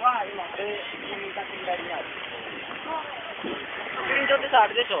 は今これ右に立ち左にある。スクリーン上ってさあれでしょ